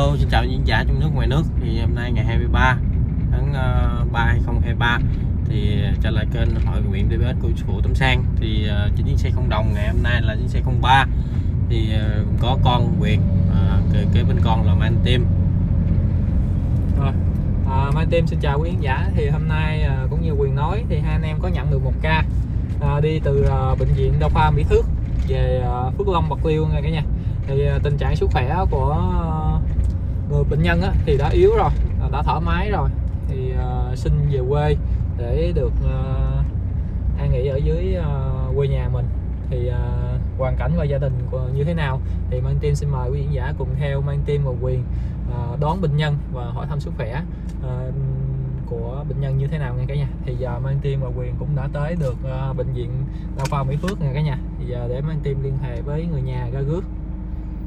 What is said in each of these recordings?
Hello, xin chào diễn giả trong nước ngoài nước. Thì hôm nay ngày 23 tháng ờ, 3 2023 Thì trở lại kênh hội nguyện DBS của phụ Tấm Sang. Thì uh, trên chiếc xe không đồng ngày hôm nay là chiếc xe 03 Thì uh, có con Quyền uh, kế, kế bên con là Man Tim Rồi, à, Man Tim xin chào quý khán giả. Thì hôm nay cũng như Quyền nói thì hai anh em có nhận được một ca à, đi từ à, bệnh viện Đa khoa Mỹ Thước về à, Phước Long Bạc Liêu nha cả nhà. Thì tình trạng sức khỏe của người bệnh nhân á, thì đã yếu rồi, à, đã thở máy rồi. Thì uh, xin về quê để được uh, an nghỉ ở dưới uh, quê nhà mình. Thì uh, hoàn cảnh và gia đình của như thế nào? Thì Mang Tim xin mời quý diễn giả cùng theo Mang Tim và Quyền uh, đón bệnh nhân và hỏi thăm sức khỏe uh, của bệnh nhân như thế nào nha cả nhà. Thì giờ mang tim và quyền cũng đã tới được uh, bệnh viện đa khoa mỹ phước nha cả nhà. Thì giờ để mang tim liên hệ với người nhà ra rước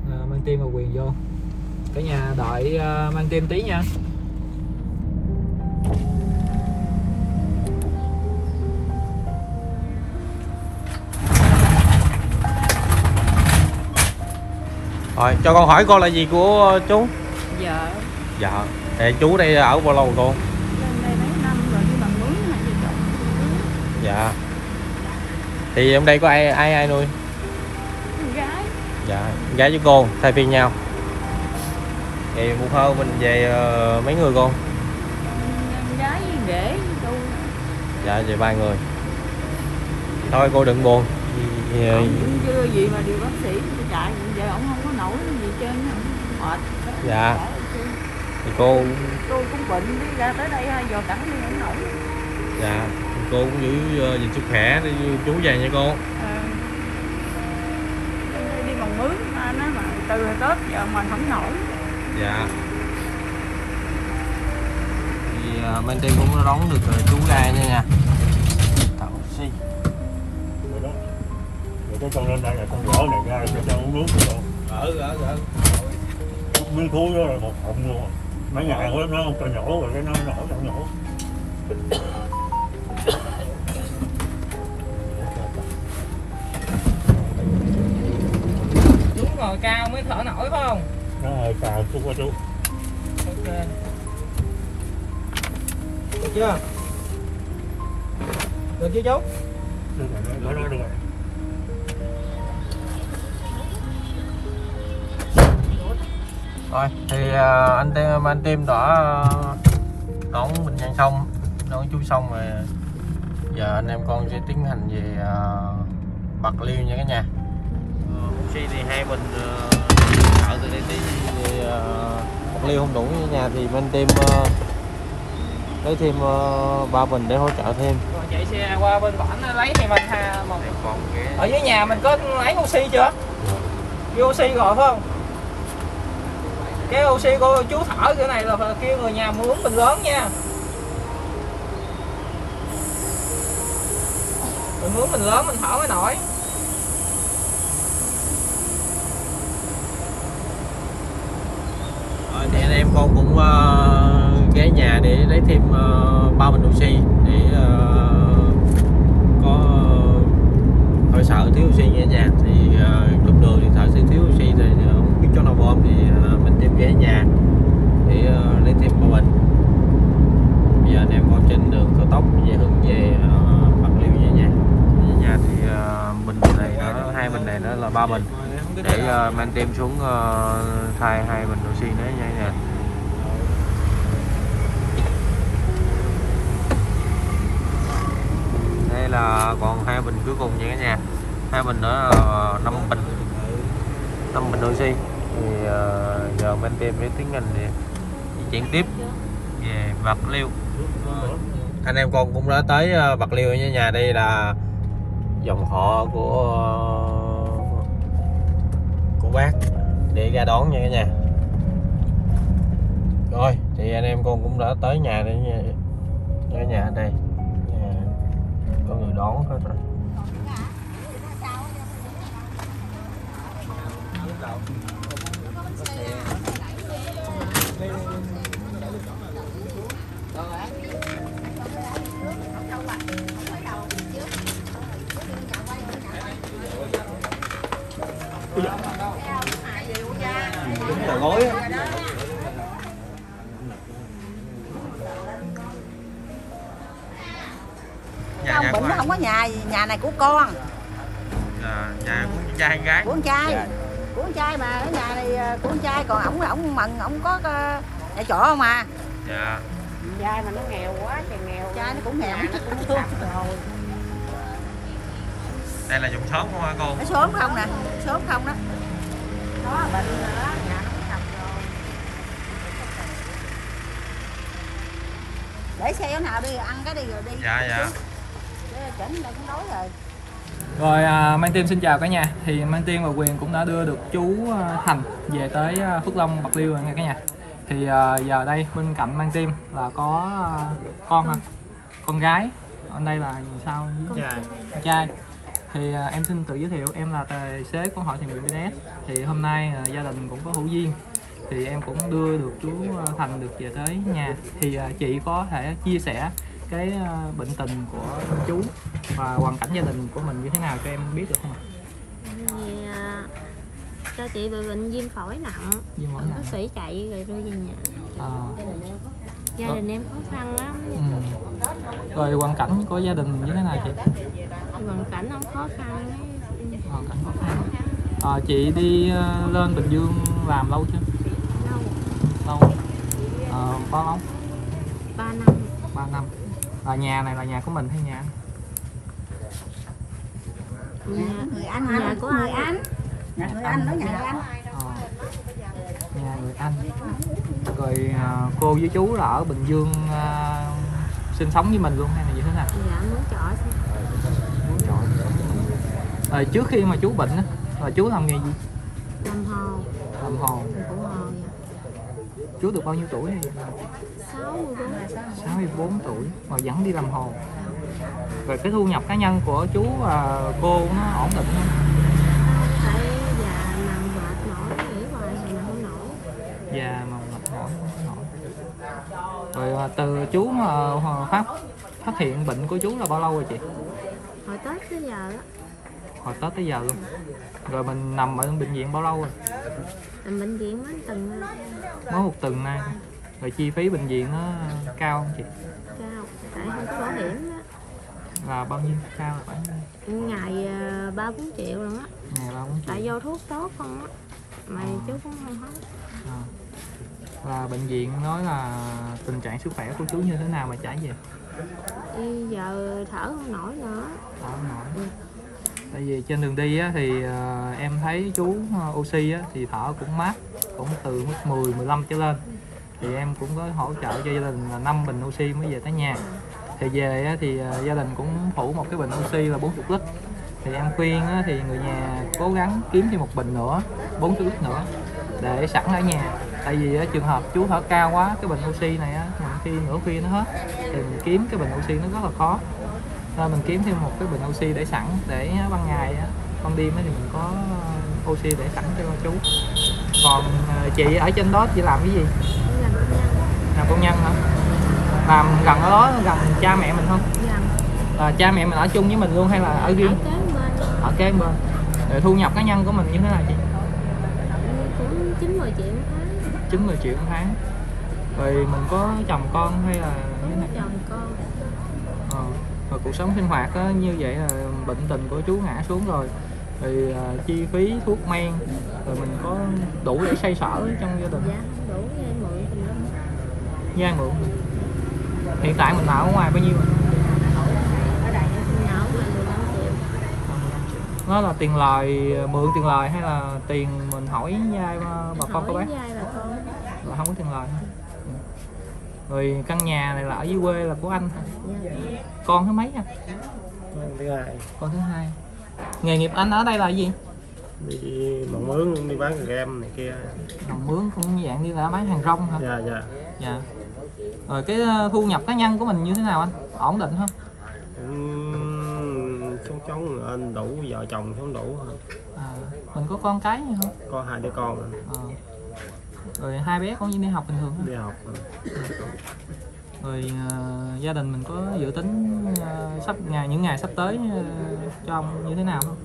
uh, mang tim và quyền vô cả nhà đợi à, mang tim tí nha Rồi, cho con hỏi con là gì của chú? Dạ, Dạ Thì chú đây ở bao lâu rồi con? lên đây mấy năm rồi đi bằng mướn hả chị chồng? Dạ Thì hôm đây có ai ai ai nuôi? Con gái, Dạ, gái với cô thay phiên nhau Thì một hôm mình về ờ, mấy người con? gái với rể tôi. Dạ, về ba người. Thôi cô đừng buồn. Thì, ờ, chưa gì mà điều bác sĩ chạy giờ ông không có nổi gì trên mệt. Dạ. Thì cô tôi cũng bệnh đi ra tới đây hai giờ cẳng đi không nổi. Dạ. Cô cũng giữ ờ, gìn sức khỏe để chú về nha cô. À, đi bằng mướn anh nói mà từ tết giờ mình không nổi Dạ Thì uh, bên team cũng đón được ờ, chú ra nha nha Thảo si Rồi đó. Rồi cái con lên đây là con gõ này ra cho cho uống nước rồi. Ở ở ở Miếng thúi đó là một hộp luôn. Mấy ngày quá nó không cho nhổ rồi cái nó nổ không nhổ. chú ngồi cao mới thở nổi phải không Hơi cào chút quá chú. ok được chưa được chưa chú Được rồi, đó, đó, được rồi. Rồi thì ờ, anh team anh team đã ờ, đón bệnh nhân xong đón chú xong rồi giờ anh em con sẽ tiến hành về ờ, bạc liêu nha cả nhà oxy thì hai bình ờ, thợ từ đây tới về ờ, liêu không đủ nha nhà thì bên team ờ, lấy thêm ờ, ba bình để hỗ trợ thêm. Rồi chạy xe qua bên bển lấy thì mình mà còn cái. ở dưới nhà mình có lấy oxy chưa? Vô oxy rồi phải không? Cái oxy của chú thở cái này là kêu người nhà mua uống bình lớn nha. Mình muốn mình lớn mình thở mới nổi Rồi thì anh em con cũng uh, ghé nhà để lấy thêm ờ, uh, bao bình oxy để uh, có khỏi sợ thiếu oxy nha nhà thì uh, lúc đường thì sợ sẽ thiếu oxy thì uh, không biết chỗ nào bơm thì uh, mình tìm ghé nhà để uh, lấy thêm ba bình bây giờ anh em con trên đường cao tốc về hướng về uh, bạc liêu nha nhà về nhà thì uh, bình này nó hai bình này nó là ba bình giờ mình mang tim xuống uh, thay hai bình oxy nữa nha nè đây là còn hai bình cuối cùng nha cả nhà. Hai bình nữa là năm bình. Năm bình oxy. Thì uh, giờ mình tim với tiến hành thì di chuyển tiếp. Về bạc liêu anh em con cũng đã tới bạc liêu nha nhà. Đây là dòng họ của ờ, bác để ra đón nha cả nhà. Rồi thì anh em con cũng đã tới nhà đây nha. Ở nhà ở đây. Nhà có người đón hết rồi. Yeah gối nhà ông bệnh không có nhà nhà này của con. À, nhà của con trai hay gái. Của con trai. Dạ. của con trai mà ở nhà này ờ, của con trai còn ổng ổng mần ổng có ờ, nhà chỗ không à? Dạ. Trai mà nó nghèo quá trời nghèo trai nó cũng nghèo. Đây là dùng sớm không hả cô? Nó sớm không nè, sớm không đó. Đó bệnh rồi đó. Để xe chỗ nào đi ăn cái đi rồi đi. Dạ dạ. Để chỉnh lại cũng đói rồi. Rồi à, Mang Tim xin chào cả nhà. Thì Mang Tim và Quyền cũng đã đưa được chú à, Thành về tới à, Phước Long, Bạc Liêu rồi nha cả nhà. Thì à, giờ đây bên cạnh Mang Tim là có à, con hả? Con gái. Ở đây là sao? Con trai. Thì à, em xin tự giới thiệu em là tài xế của hội thiện nguyện BDS Thì hôm nay à, gia đình cũng có hữu duyên thì em cũng đưa được chú à, Thành được về tới nhà thì à, chị có thể chia sẻ cái à, bệnh tình của chú và hoàn cảnh gia đình của mình như thế nào cho em biết được không ạ? cho chị bị bệnh viêm phổi nặng Viêm phổi nặng. bác sĩ chạy rồi đưa về nhà À, gia đình em khó khăn lắm ừ. Rồi hoàn cảnh của gia đình như thế nào chị? hoàn cảnh ông khó khăn. Hoàn cảnh khó khăn. À, chị đi lên Bình Dương làm lâu chưa? Lâu. À, bao lâu? ba năm 3 năm. Là nhà này là nhà của mình hay nhà anh? nhà, người anh nhà của người anh nhà người anh đó nhà người anh Ờ. Nhà người anh. Rồi à, cô với chú là ở Bình Dương à, sinh sống với mình luôn hay là như thế nào? dạ muốn sao Muốn chọn. Rồi trước khi mà chú bệnh á, là chú làm nghề gì? làm hồ Làm hồ. làm phụ hồ Chú được bao nhiêu tuổi? mươi bốn 64 tuổi mà vẫn đi làm hồ. Rồi cái thu nhập cá nhân của chú và cô nó ổn định không? già nằm mệt mỏi nghỉ hoài nằm không nổi Già mà mệt mỏi không có nổi. Rồi à, từ chú mà à, phát phát hiện bệnh của chú là bao lâu rồi chị? hồi tết tới giờ đó Hồi Tết tới giờ luôn. Rồi mình nằm ở bệnh viện bao lâu rồi? làm bệnh viện mấy tuần rồi. Mới một tuần nay. Rồi chi phí bệnh viện nó cao không chị? cao tại không có bảo hiểm đó Là bao nhiêu? Cao là khoảng ngày à, ba bốn triệu luôn á ngày ba bốn triệu. tại vô thuốc tốt không á mà chú cũng không hết À. Là bệnh viện nói là tình trạng sức khỏe của chú như thế nào mà trả về? Bây giờ thở không nổi nữa Thở không nổi. Tại vì trên đường đi á, thì uh, em thấy chú uh, oxy á, thì thở cũng mát, cũng từ mức 10, 15 trở lên. Thì em cũng có hỗ trợ cho gia đình là 5 bình oxy mới về tới nhà. Thì về á, thì uh, gia đình cũng phủ một cái bình oxy là 40 lít. Thì em khuyên á, thì người nhà cố gắng kiếm thêm một bình nữa, 40 lít nữa để sẵn ở nhà. Tại vì á, trường hợp chú thở cao quá, cái bình oxy này á, mình khi nửa khuya nó hết thì mình kiếm cái bình oxy nó rất là khó nên mình kiếm thêm một cái bình oxy để sẵn để ban ngày á. Ban đêm thì mình có oxy để sẵn cho chú. Còn ờ, chị ở trên đó chị làm cái gì? Làm công nhân. Làm công nhân hả? Làm gần ở đó gần cha mẹ mình không? Gần là cha mẹ mình ở chung với mình luôn hay là ở riêng? Ở kế bên. Rồi thu nhập cá nhân của mình như thế nào chị? Cũng chín mười triệu một tháng. 90 triệu một tháng. Rồi mình có chồng con hay là có như thế nào chồng con Ờ, rồi cuộc sống sinh hoạt á, như vậy là bệnh tình của chú ngã xuống rồi. Thì à, chi phí thuốc men rồi mình có đủ để xoay sở trong gia đình. Dạ đủ mượn vay mượn. Hiện tại mình ở ngoài bao nhiêu ở đây nhậu mà 15 triệu. Nó là tiền lời mượn tiền lời hay là tiền mình hỏi vay bà con các bác là không có tiền lời. Rồi căn nhà này là ở dưới quê là của anh hả? con thứ mấy thứ hai. Con thứ hai. Nghề nghiệp anh ở đây là gì? Đi mộng mướn đi bán game này kia. Làm mướn cũng dạng như là bán hàng rong hả? Dạ dạ. Dạ. Rồi cái ờ, thu nhập cá nhân của mình như thế nào anh? Ổn định không? Sống sống anh đủ vợ chồng sống đủ. À, mình có con cái gì không? Có hai đứa con. Rồi, Ờ. rồi hai bé có đi học bình thường không? đi học rồi. rồi ờ, gia đình mình có dự tính ờ, sắp ngày những ngày sắp tới ờ, cho ông như thế nào không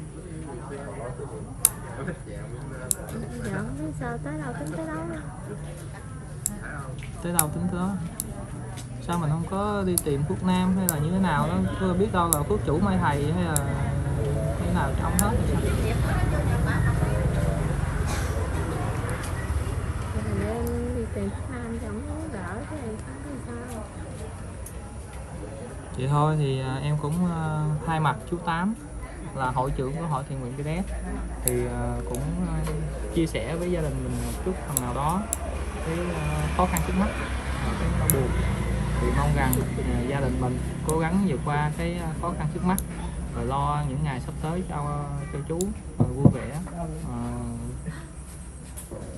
dạ không biết sao tới đâu tính tới đâu tới đâu tính tới đó sao mình không có đi tìm thuốc nam hay là như thế nào đó chưa biết đâu là thuốc chủ mai thầy hay là như thế nào trong hết thì sao? Thì nên đi tìm thuốc nam cho ổng đỡ cái này không thì sao vậy thôi thì à, em cũng à, thay mặt chú tám là hội trưởng của hội thiện nguyện cái thì à, cũng chia sẻ với gia đình mình một chút phần nào đó cái khó khăn trước mắt và cái đau buồn. Thì mong rằng gia đình mình cố gắng vượt qua cái khó khăn trước mắt và lo những ngày sắp tới cho cho chú vui vẻ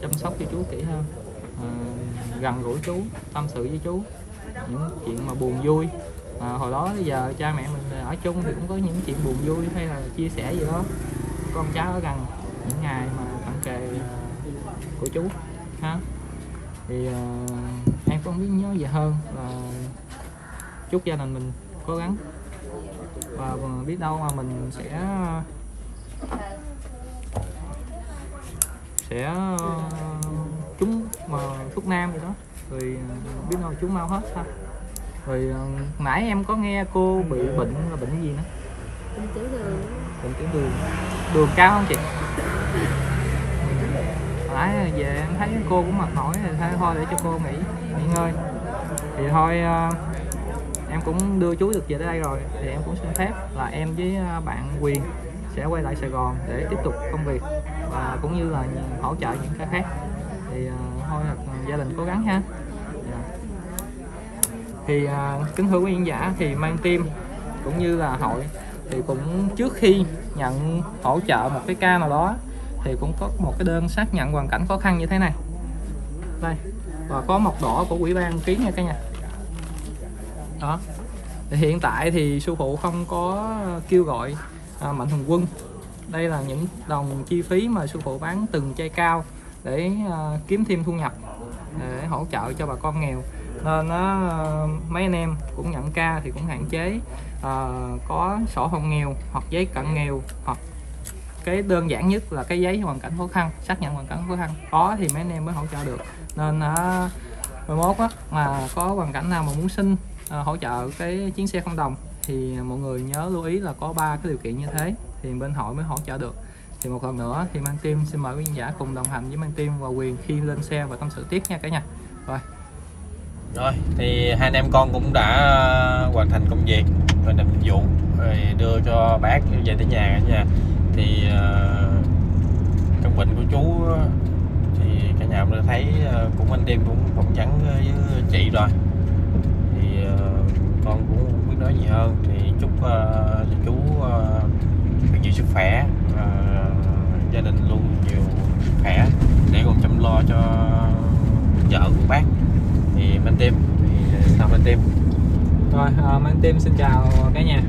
chăm sóc cho chú kỹ hơn à, gần gũi chú tâm sự với chú. Những chuyện mà buồn vui à, hồi đó giờ cha mẹ mình ở chung thì cũng có những chuyện buồn vui hay là chia sẻ gì đó. Con cháu ở gần những ngày mà cận kề à, của chú ha. Thì à, em cũng biết nhớ gì hơn là chúc gia đình mình cố gắng. Và à, biết đâu mà mình sẽ à, sẽ chúng mà thuốc nam gì đó. Rồi biết đâu chúng mau hết ha rồi ờ, nãy em có nghe cô bị bệnh là bệnh gì nữa? Bệnh tiểu đường bệnh tiểu đường. Đường cao không chị? Nãy về em thấy cô cũng mệt mỏi thì thôi thôi để cho cô nghỉ nghỉ ngơi. Thì thôi ờ, em cũng đưa chú được về tới đây rồi thì em cũng xin phép là em với ờ, bạn Quyền sẽ quay lại Sài Gòn để tiếp tục công việc và cũng như là hỗ trợ những cái khác. Thì thôi gia đình cố gắng ha thì à, kính thưa quý khán giả thì mang tim cũng như là hội thì cũng trước khi nhận hỗ trợ một cái ca nào đó thì cũng có một cái đơn xác nhận hoàn cảnh khó khăn như thế này. Đây và có một đỏ của quỹ ban ký nha cả nhà. Đó thì hiện tại thì sư phụ không có kêu gọi à, mạnh thường quân. Đây là những đồng chi phí mà sư phụ bán từng chai cao để à, kiếm thêm thu nhập để hỗ trợ cho bà con nghèo nên á, mấy anh em cũng nhận ca thì cũng hạn chế à, có sổ hộ nghèo hoặc giấy cận nghèo hoặc cái đơn giản nhất là cái giấy hoàn cảnh khó khăn xác nhận hoàn cảnh khó khăn. Có thì mấy anh em mới hỗ trợ được. Nên á, 11 á, mà có hoàn cảnh nào mà muốn xin à, hỗ trợ cái chuyến xe không đồng thì mọi người nhớ lưu ý là có ba cái điều kiện như thế thì bên hội mới hỗ trợ được. Thì một lần nữa thì mang team xin mời quý khán giả cùng đồng hành với mang team và quyền khi lên xe và tâm sự tiếp nha cả nhà. Rồi rồi thì hai anh em con cũng đã ờ, hoàn thành công việc hoàn thành nhiệm vụ rồi đưa cho bác về tới nhà cả nhà. Thì uh, căn bệnh của chú ờ, thì cả nhà cũng đã thấy cũng anh em cũng phỏng vấn với chị rồi. Thì con cũng không biết nói gì hơn. Thì chúc cho chú nhiều sức khỏe gia đình luôn nhiều sức khỏe để còn chăm lo cho vợ của bác thì bên Tim. Thì sao mang tim. Rồi, à, mang Tim xin chào cả nhà.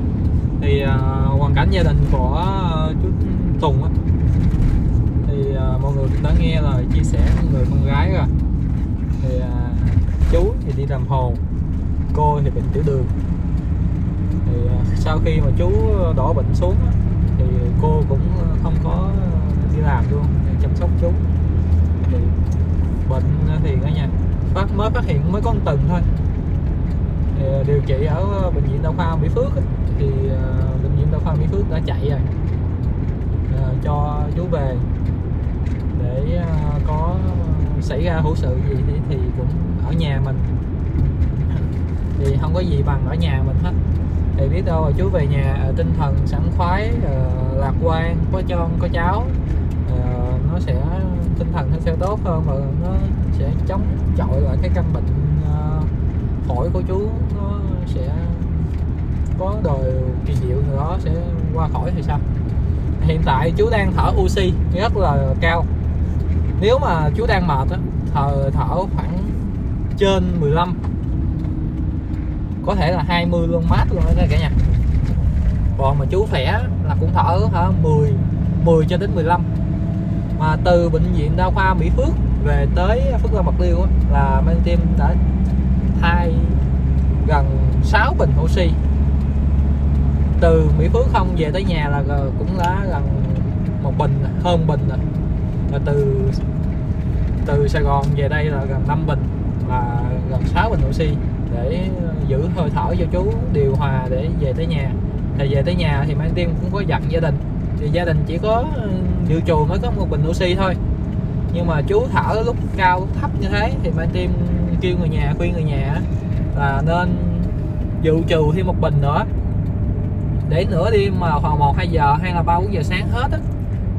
Thì à, hoàn cảnh gia đình của à, chú Tùng á. Thì à, mọi người cũng đã nghe lời chia sẻ của người con gái rồi. Thì à, chú thì đi làm hồ Cô thì bệnh tiểu đường. Thì à, sau khi mà chú đổ bệnh xuống á, Thì cô cũng không có đi làm luôn chăm sóc chú. Thì bệnh thì cả nhà phát mới phát hiện mới có một tuần thôi. Thì ờ, điều trị ở ờ, bệnh viện đa khoa Mỹ Phước ấy, thì ờ, bệnh viện đa khoa Mỹ Phước đã chạy rồi. Cho chú về để có xảy ra hữu sự gì thì, thì cũng ở nhà mình. Thì không có gì bằng ở nhà mình hết. Thì biết đâu là chú về nhà tinh thần sảng khoái lạc quan có con có cháu nó sẽ tinh thần nó sẽ tốt hơn và nó sẽ chống chọi lại cái căn bệnh ờ, phổi của chú nó sẽ có đời kỳ diệu nào đó sẽ qua khỏi thì sao? Hiện tại chú đang thở oxy rất là cao. Nếu mà chú đang mệt á thở, thở khoảng trên 15 có thể là 20 luôn mát luôn đó cả nhà. Còn mà chú khỏe là cũng thở hả 10 10 cho đến 15 mà từ bệnh viện đa khoa Mỹ Phước về tới Phước Long Bạc Liêu á, là bên team đã thay gần 6 bình oxy. Từ Mỹ Phước không về tới nhà là cũng đã gần một bình hơn bình rồi. Và từ từ Sài Gòn về đây là gần 5 bình và gần 6 bình oxy để ờ, giữ hơi thở cho chú điều hòa để về tới nhà. Thì về tới nhà thì mang tiên cũng có dặn gia đình. Thì gia đình chỉ có ờ, dự trù mới có một bình oxy thôi nhưng mà chú thở lúc cao lúc thấp như thế thì mai tim kêu người nhà khuyên người nhà là nên dự trừ thêm một bình nữa. Để nửa đêm mà khoảng một hai giờ hay là ba bốn giờ sáng hết á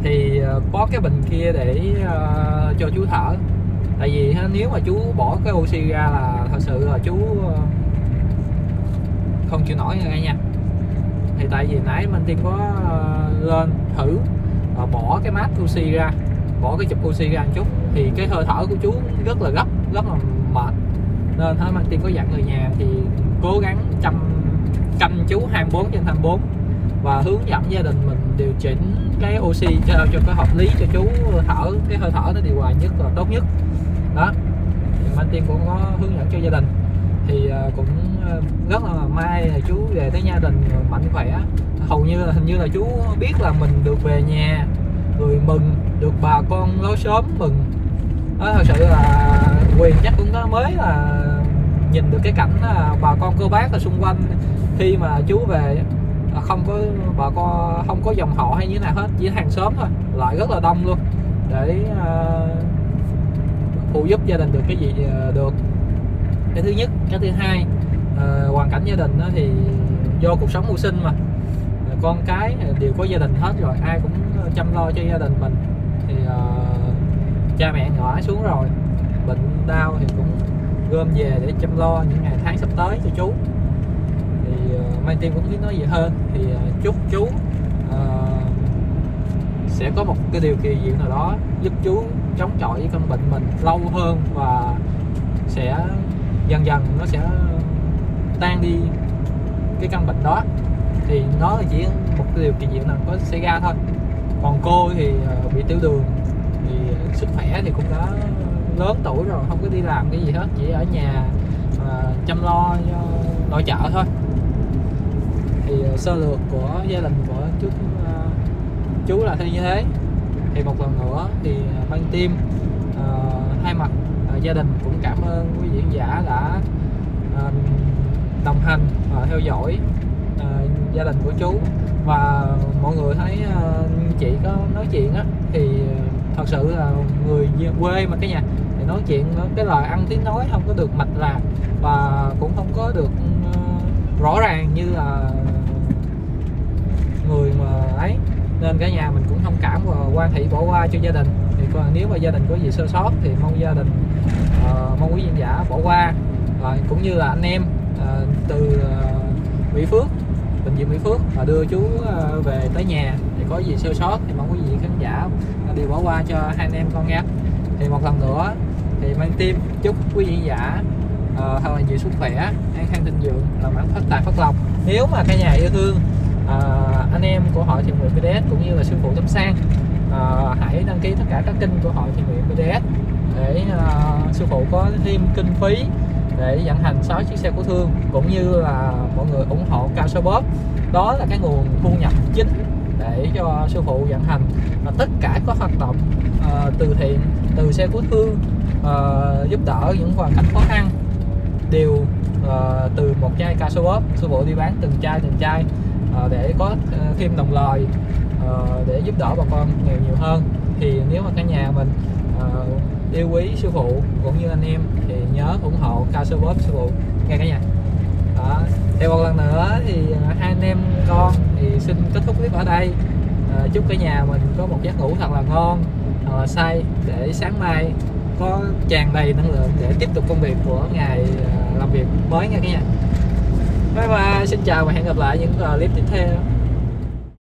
thì ờ, có cái bình kia để uh, cho chú thở. Tại vì nếu mà chú bỏ cái oxy ra là thật sự là chú ờ, không chịu nổi nha thì tại vì nãy mình tiên có lên thử bỏ cái mát oxy ra bỏ cái chụp oxy ra một chút, thì cái hơi thở của chú rất là gấp, rất là mệt. Nên hết mang tiên có dặn người nhà thì cố gắng chăm canh chú 24 trên 24 và hướng dẫn gia đình mình điều chỉnh cái oxy cho cho cái hợp lý cho chú thở, cái hơi thở nó điều hòa nhất và tốt nhất. Đó, thì Minh Tiên cũng có hướng dẫn cho gia đình. Thì à, cũng à, rất là may là chú về tới gia đình mạnh khỏe. Hầu như là, hình như là chú biết là mình được về nhà rồi mừng được bà con lối xóm mừng. Đó, thật sự là quyền chắc cũng có mới là nhìn được cái cảnh bà con cô bác ở xung quanh khi mà chú về à, không có bà con không có dòng họ hay như thế nào hết chỉ hàng xóm thôi lại rất là đông luôn. Để uh, phụ giúp gia đình được cái gì à, được. Cái thứ nhất cái thứ hai uh, hoàn cảnh gia đình đó thì do cuộc sống mưu sinh mà. Con cái đều có gia đình hết rồi ai cũng chăm lo cho gia đình mình thì uh, cha mẹ nhỏ xuống rồi. Bệnh đau thì cũng gom về để chăm lo những ngày tháng sắp tới cho chú. Thì uh, Mai Tiên cũng biết nói gì hơn. Thì uh, chúc chú uh, sẽ có một cái điều kỳ diệu nào đó giúp chú chống chọi với căn bệnh mình lâu hơn và sẽ dần dần nó sẽ tan đi cái căn bệnh đó. Thì nó chỉ một cái điều kỳ diệu nào có xảy ra thôi còn cô thì ờ, bị tiểu đường, thì ờ, sức khỏe thì cũng đã lớn tuổi rồi, không có đi làm cái gì hết, chỉ ở nhà ờ, chăm lo cho nội trợ thôi. Thì sơ lược của gia đình của chú chú là như thế. Thì một lần nữa thì ban team thay mặt gia đình cũng cảm ơn quý diễn giả đã đồng hành và theo dõi ờ, gia đình của chú. Và mọi người thấy ờ, chị có nói chuyện á thì thật sự là người quê mà cái nhà thì nói chuyện cái lời ăn tiếng nói không có được mạch lạc và cũng không có được uh, rõ ràng như là người mà ấy. Nên cả nhà mình cũng thông cảm và quan thị bỏ qua cho gia đình. Thì còn nếu mà gia đình có gì sơ sót thì mong gia đình uh, mong quý vị giả bỏ qua. Và cũng như là anh em uh, từ uh, Mỹ Phước bệnh viện Mỹ Phước và đưa chú ờ, về tới nhà thì có gì sơ sót thì mong quý vị khán giả đều bỏ qua cho hai anh em con nghe thì một lần nữa thì mang tim chúc quý vị giả uh, thật là nhiều sức khỏe an khang thịnh vượng làm ăn phát tài phát lộc. Nếu mà cả nhà yêu thương uh, anh em của hội thiện nguyện PDS cũng như là sư phụ Tâm Sang uh, hãy đăng ký tất cả các kênh của hội thiện nguyện PDS để uh, sư phụ có thêm kinh phí để vận hành 6 chiếc xe cứu thương cũng như là mọi người ủng hộ cao số bóp. Đó là cái nguồn thu nhập chính để cho sư phụ vận hành. Và tất cả các hoạt động uh, từ thiện từ xe cứu thương uh, giúp đỡ những hoàn cảnh khó khăn đều uh, từ một chai cao số bóp. Sư phụ đi bán từng chai từng chai uh, để có thêm đồng lời uh, để giúp đỡ bà con nghèo nhiều hơn. Thì nếu mà cả nhà mình uh, yêu quý sư phụ cũng như anh em thì nhớ ủng hộ cao số bóp sư phụ. Nghe cả nhà. Đó. thì một lần nữa thì à, hai anh em con thì xin kết thúc clip ở đây. À, chúc cả nhà mình có một giấc ngủ thật là ngon thật là say để sáng mai có tràn đầy năng lượng để tiếp tục công việc của ngày à, làm việc mới nha cả nhà. Bye bye. Xin chào và hẹn gặp lại những à, clip tiếp theo.